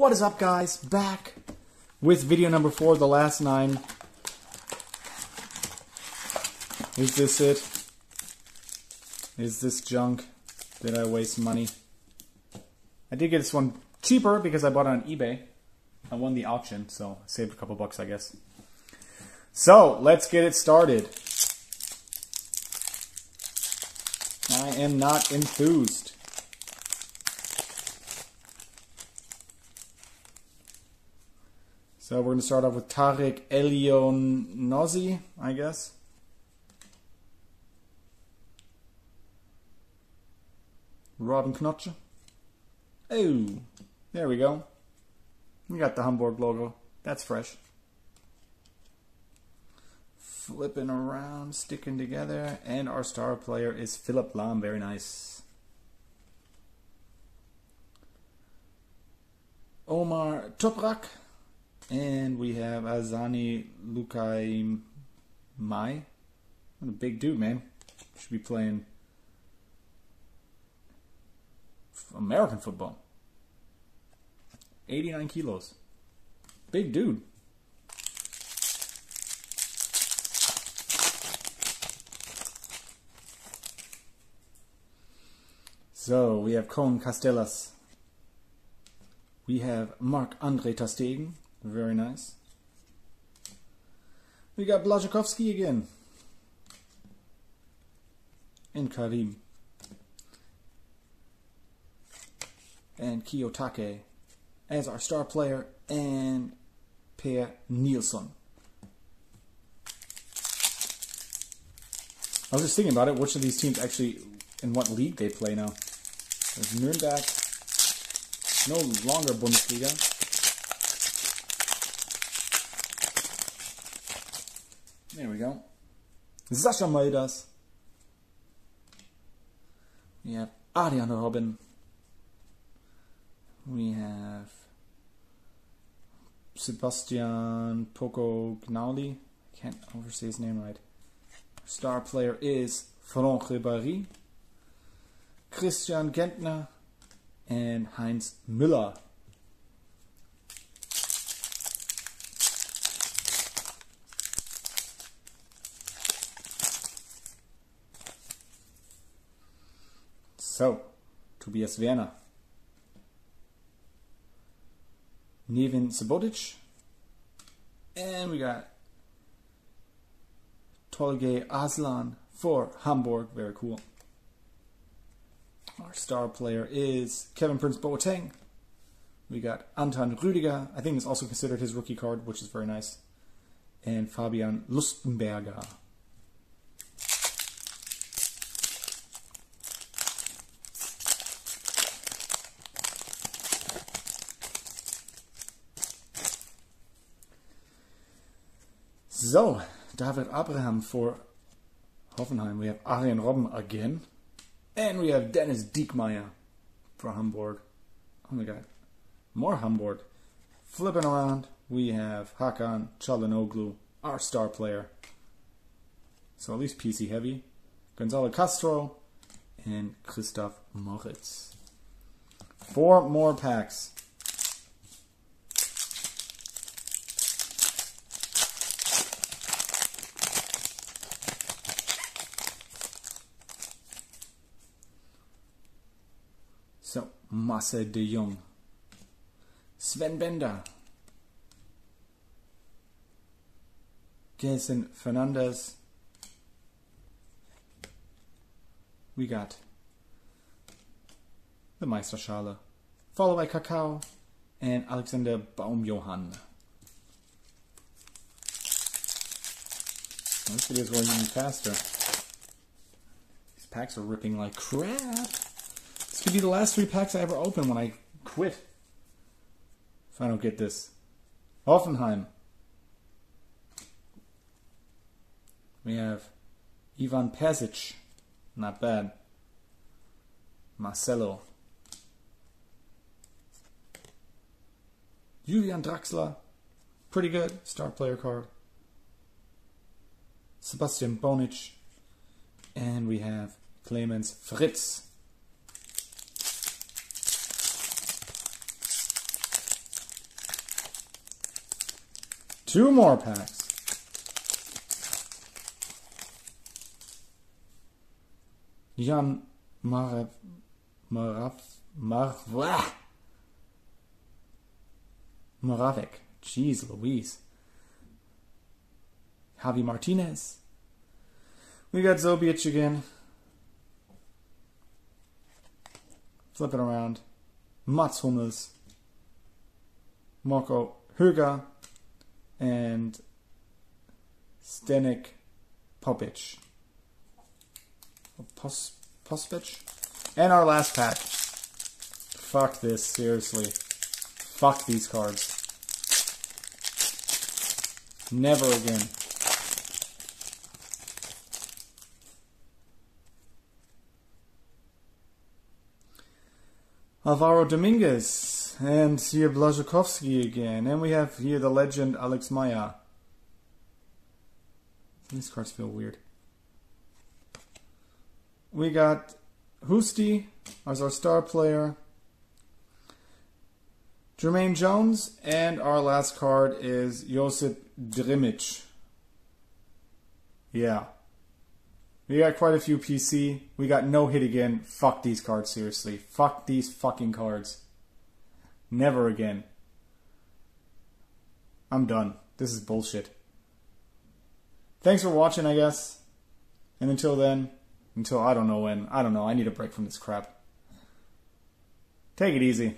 What is up, guys? Back with video number four, the last nine. Is this it? Is this junk? Did I waste money? I did get this one cheaper because I bought it on eBay. I won the auction, so I saved a couple bucks, I guess. So, let's get it started. I am not enthused. So we're going to start off with Tarek Elyounoussi, I guess. Robin Knoche. Oh, there we go. We got the Hamburg logo. That's fresh. Flipping around, sticking together, and our star player is Philipp Lahm. Very nice. Omar Toprak. And we have Azani Lukai Mai. What a big dude, man. Should be playing American football. 89 kilos. Big dude. So we have Koen Casteels. We have Marc-André ter Stegen. Very nice. We got Blaszczykowski again. And Karim. And Kiyotake as our star player. And Per Nielsen. I was just thinking about it. Which of these teams actually, in what league they play now? There's Nuremberg. No longer Bundesliga. There we go. Sascha Mölders. We have Arjen Robben. We have Sebastian Poco Gnauli. Can't oversee his name right. Star player is Franck Ribéry, Christian Gentner, and Heinz Müller. So, Tobias Werner. Neven Subotic. And we got Tolgay Aslan for Hamburg. Very cool. Our star player is Kevin Prince Boateng. We got Anton Rüdiger. I think it's also considered his rookie card, which is very nice. And Fabian Lustenberger. So, David Abraham for Hoffenheim. We have Arjen Robben again. And we have Dennis Diekmeier for Hamburg. Oh my god. More Hamburg. Flipping around, we have Hakan Çalhanoğlu, our star player. So at least PC heavy. Gonzalo Castro and Christoph Moritz. Four more packs. So, Marcel de Jong. Sven Bender. Gelson Fernandes. We got the Meisterschale, followed by Kakao and Alexander Baumjohann. This video is going even faster. These packs are ripping like crap. This could be the last three packs I ever open when I quit. If I don't get this. Hoffenheim. We have Ivan Perisic. Not bad. Marcelo. Julian Draxler. Pretty good. Star player card. Sebastian Boenisch. And we have Clemens Fritz. Two more packs. Jan Marav Marav Marav Moravek. Jeez Louise. Javi Martinez. We got Zobic again. Flip it around. Mats Hummels. Marco Höger. And Stenik Popic. Pos. And our last pack. Fuck this, seriously. Fuck these cards. Never again. Alvaro Dominguez and here Blaszczykowski again. And we have here the legend Alex Meier. These cards feel weird. We got Huszti as our star player. Jermaine Jones, and our last card is Josip Drmic. Yeah. We got quite a few PC. We got no hit again. Fuck these cards, seriously. Fuck these fucking cards. Never again. I'm done. This is bullshit. Thanks for watching, I guess. And until then, until I don't know when, I don't know, I need a break from this crap. Take it easy.